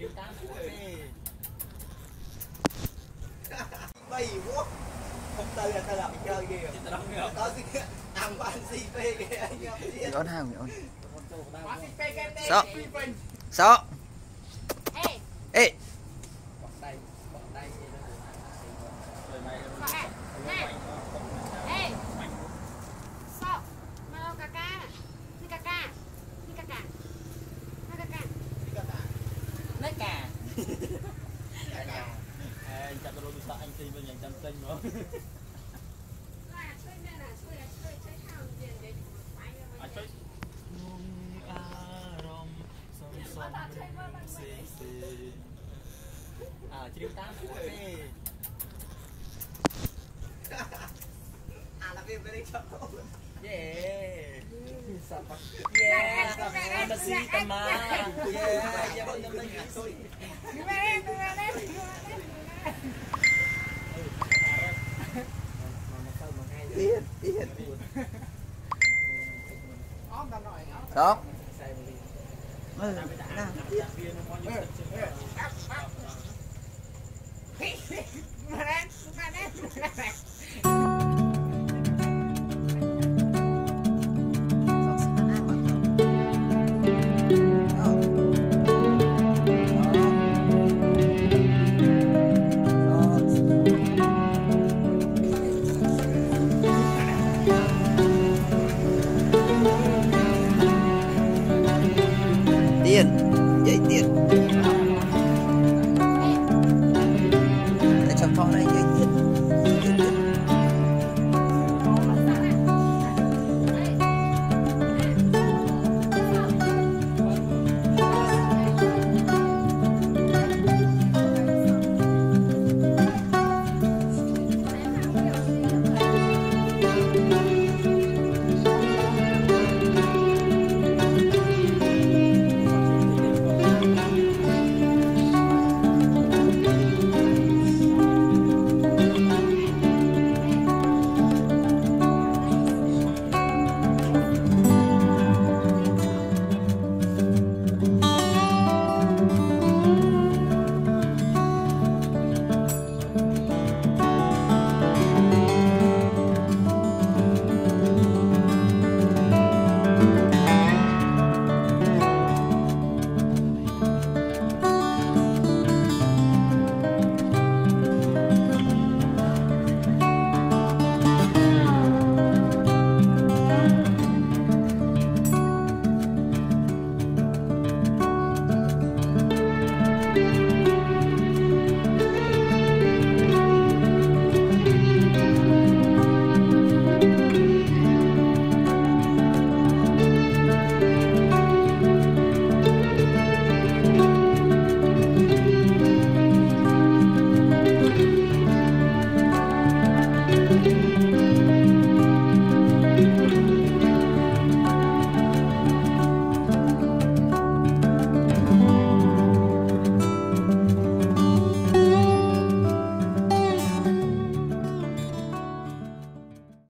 đi bay quá không từ là tao làm chơi kìa tao xin ăn ban si phê. Kìa anh em biết ôn hàng Sợ. sợ. ê bật tay bật tay gì đó rồi mày Ê, Sợ, mau cà ca, đi cà ca, đi cà ca, đi cà ca. lấy cà Ê, chặt rồi sợ anh tin bên nhà chăm tinh nữa à chơi à chứ tám đi à là phim bên đây Yeah. Yeah. Ada si tema. Yeah, ya benar benar. Gimana, gimana? Yên, yên đó Ừ, nào, yên Gimana, gimana?